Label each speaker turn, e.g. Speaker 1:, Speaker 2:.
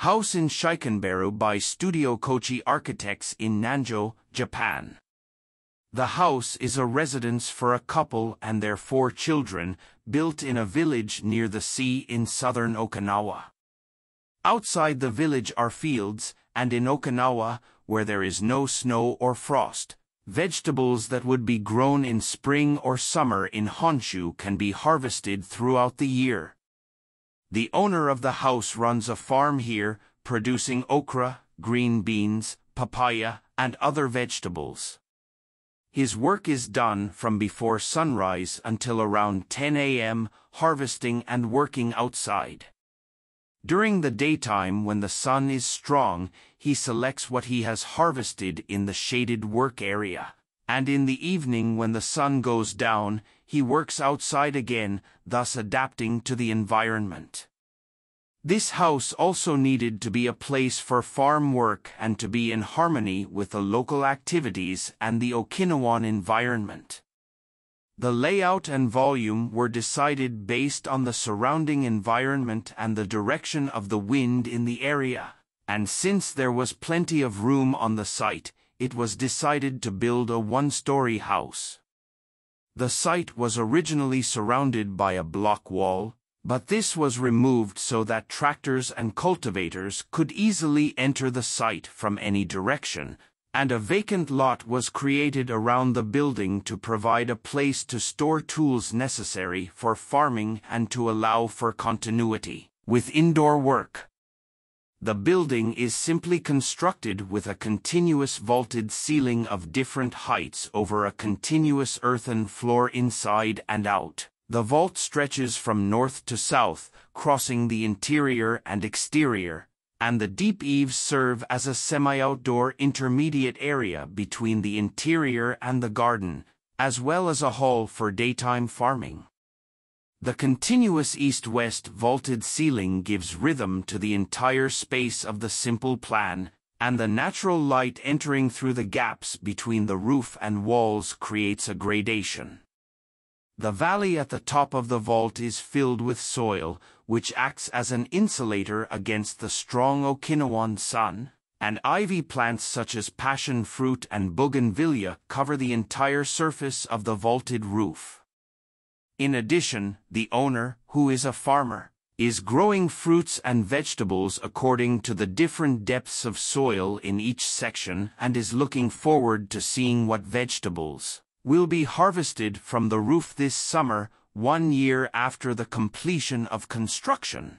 Speaker 1: House in Shikenbaru by Studio Cochi Architects in Nanjo, Japan. The house is a residence for a couple and their four children, built in a village near the sea in southern Okinawa. Outside the village are fields, and in Okinawa, where there is no snow or frost, vegetables that would be grown in spring or summer in Honshu can be harvested throughout the year. The owner of the house runs a farm here, producing okra, green beans, papaya, and other vegetables. His work is done from before sunrise until around 10 a.m., harvesting and working outside. During the daytime when the sun is strong, he selects what he has harvested in the shaded work area. And in the evening when the sun goes down, he works outside again, thus adapting to the environment. This house also needed to be a place for farm work and to be in harmony with the local activities and the Okinawan environment. The layout and volume were decided based on the surrounding environment and the direction of the wind in the area, and since there was plenty of room on the site, it was decided to build a one-story house. The site was originally surrounded by a block wall, but this was removed so that tractors and cultivators could easily enter the site from any direction, and a vacant lot was created around the building to provide a place to store tools necessary for farming and to allow for continuity with indoor work. The building is simply constructed with a continuous vaulted ceiling of different heights over a continuous earthen floor inside and out. The vault stretches from north to south, crossing the interior and exterior, and the deep eaves serve as a semi-outdoor intermediate area between the interior and the garden, as well as a hall for daytime farming. The continuous east-west vaulted ceiling gives rhythm to the entire space of the simple plan, and the natural light entering through the gaps between the roof and walls creates a gradation. The valley at the top of the vault is filled with soil, which acts as an insulator against the strong Okinawan sun, and ivy plants such as passion fruit and bougainvillea cover the entire surface of the vaulted roof. In addition, the owner, who is a farmer, is growing fruits and vegetables according to the different depths of soil in each section and is looking forward to seeing what vegetables will be harvested from the roof this summer, one year after the completion of construction.